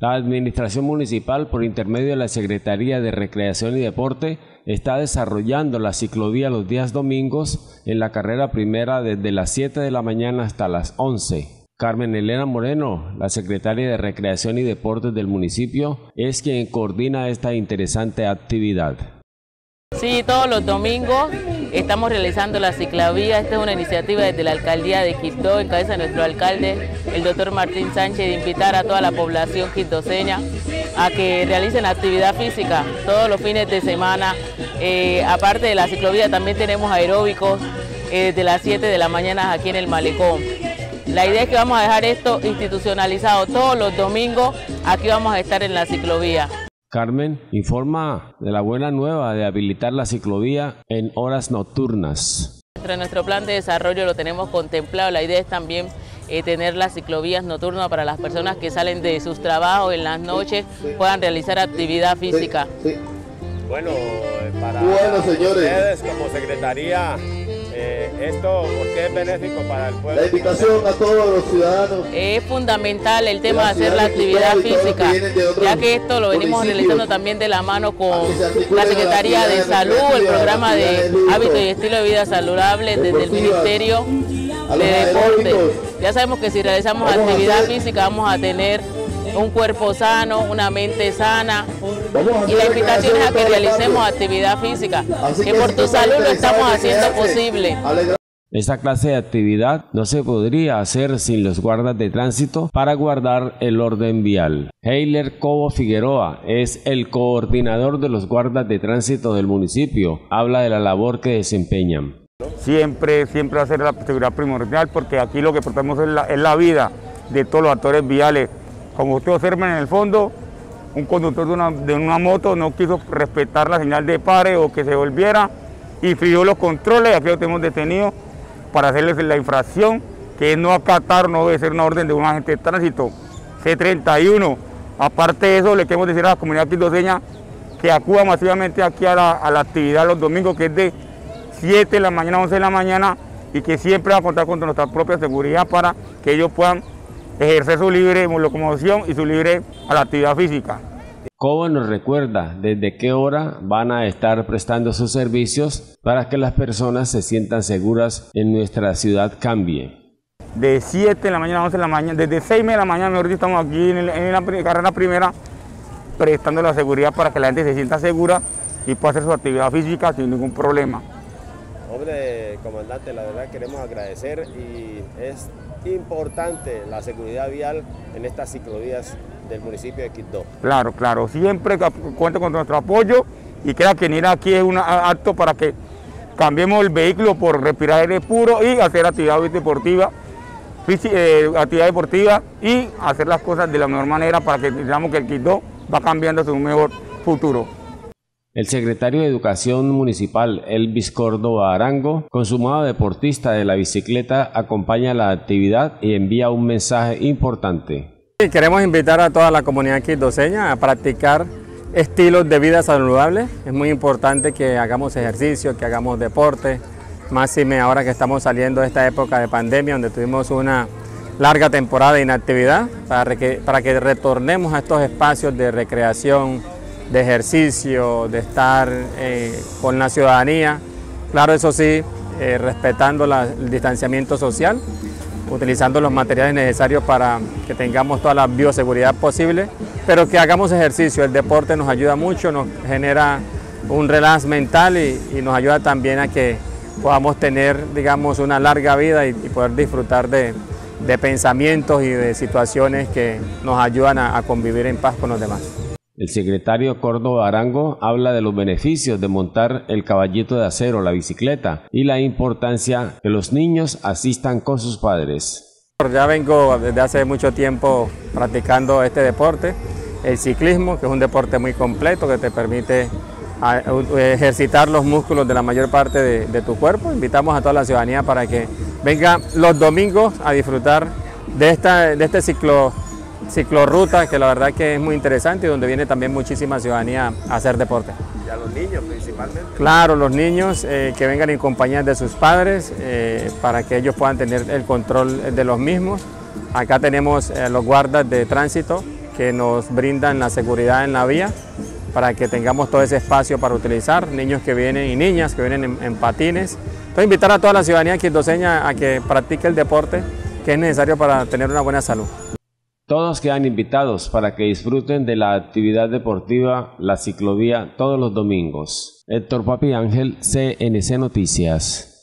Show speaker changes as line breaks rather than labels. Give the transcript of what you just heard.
La Administración Municipal, por intermedio de la Secretaría de Recreación y Deporte, está desarrollando la ciclovía los días domingos en la carrera primera desde las 7 de la mañana hasta las 11. Carmen Elena Moreno, la secretaria de Recreación y Deportes del municipio, es quien coordina esta interesante actividad.
Sí, todos los domingos estamos realizando la ciclovía. Esta es una iniciativa desde la alcaldía de Quito, en cabeza de nuestro alcalde, el doctor Martín Sánchez, de invitar a toda la población quitoseña a que realicen actividad física todos los fines de semana. Eh, aparte de la ciclovía, también tenemos aeróbicos eh, desde las 7 de la mañana aquí en el Malecón. La idea es que vamos a dejar esto institucionalizado todos los domingos. Aquí vamos a estar en la ciclovía.
Carmen informa de la buena nueva de habilitar la ciclovía en horas nocturnas.
Entre nuestro plan de desarrollo lo tenemos contemplado. La idea es también eh, tener las ciclovías nocturnas para las personas que salen de sus trabajos en las noches puedan realizar actividad física.
Bueno, para ustedes como secretaría eh, ¿Esto por qué es benéfico para el pueblo?
La invitación a todos los ciudadanos.
Es fundamental el tema de hacer la actividad física, ya que esto lo venimos realizando también de la mano con la Secretaría de Salud, el programa de hábito y estilo de vida saludable desde el Ministerio de Deporte. Ya sabemos que si realizamos actividad física vamos a tener un cuerpo sano, una mente sana y la invitación es a que realicemos actividad física, que por tu salud lo estamos haciendo posible.
Esta clase de actividad no se podría hacer sin los guardas de tránsito para guardar el orden vial. Heiler Cobo Figueroa es el coordinador de los guardas de tránsito del municipio. Habla de la labor que desempeñan.
Siempre, siempre hacer la seguridad primordial porque aquí lo que tratamos es la, es la vida de todos los actores viales como usted observa en el fondo, un conductor de una, moto no quiso respetar la señal de pare o que se volviera y frió los controles, aquí lo tenemos detenido para hacerles la infracción, que es no acatar, no debe ser una orden de un agente de tránsito, C31. Aparte de eso, le queremos decir a la comunidad quildoseña que acuda masivamente aquí a la, a la actividad los domingos, que es de 7 de la mañana a 11 de la mañana, y que siempre va a contar con nuestra propia seguridad para que ellos puedan ejercer su libre locomoción y su libre a la actividad física.
¿Cómo nos recuerda desde qué hora van a estar prestando sus servicios para que las personas se sientan seguras en nuestra ciudad cambie?
De 7 de la mañana a 11 de la mañana, desde 6 de la mañana, mejor estamos aquí en, la carrera primera prestando la seguridad para que la gente se sienta segura y pueda hacer su actividad física sin ningún problema.
Hombre, comandante, la verdad queremos agradecer y es importante la seguridad vial en estas ciclovías del municipio de Quito.
Claro, claro, siempre cuenta con nuestro apoyo y creo que venir aquí es un acto para que cambiemos el vehículo por respirar aire puro y hacer actividad deportiva, eh, actividad deportiva y hacer las cosas de la mejor manera para que digamos que el Quito va cambiando un mejor futuro.
El secretario de Educación Municipal, Elvis Córdoba Arango, consumado deportista de la bicicleta, acompaña la actividad y envía un mensaje importante.
Queremos invitar a toda la comunidad quildoseña a practicar estilos de vida saludables. Es muy importante que hagamos ejercicio, que hagamos deporte, más si ahora que estamos saliendo de esta época de pandemia donde tuvimos una larga temporada de inactividad, para que, para que retornemos a estos espacios de recreación, de ejercicio, de estar eh, con la ciudadanía. Claro, eso sí, eh, respetando el distanciamiento social, utilizando los materiales necesarios para que tengamos toda la bioseguridad posible, pero que hagamos ejercicio. El deporte nos ayuda mucho, nos genera un relax mental y, nos ayuda también a que podamos tener, digamos, una larga vida y, poder disfrutar de, pensamientos y de situaciones que nos ayudan a convivir en paz con los demás.
El secretario Córdoba Arango habla de los beneficios de montar el caballito de acero, la bicicleta, y la importancia que los niños asistan con sus padres.
Ya vengo desde hace mucho tiempo practicando este deporte, el ciclismo, que es un deporte muy completo que te permite ah, ejercitar los músculos de la mayor parte de, tu cuerpo. Invitamos a toda la ciudadanía para que venga los domingos a disfrutar de, esta, de este ciclo ciclorruta, que la verdad que es muy interesante y donde viene también muchísima ciudadanía a hacer deporte.
Y a los niños principalmente.
Claro, los niños eh, que vengan en compañía de sus padres eh, para que ellos puedan tener el control de los mismos. Acá tenemos eh, los guardas de tránsito que nos brindan la seguridad en la vía para que tengamos todo ese espacio para utilizar, niños que vienen y niñas que vienen en, en patines. Entonces invitar a toda la ciudadanía quindoseña a que practique el deporte que es necesario para tener una buena salud.
Todos quedan invitados para que disfruten de la actividad deportiva, la ciclovía, todos los domingos. Héctor Papi Ángel, CNC Noticias.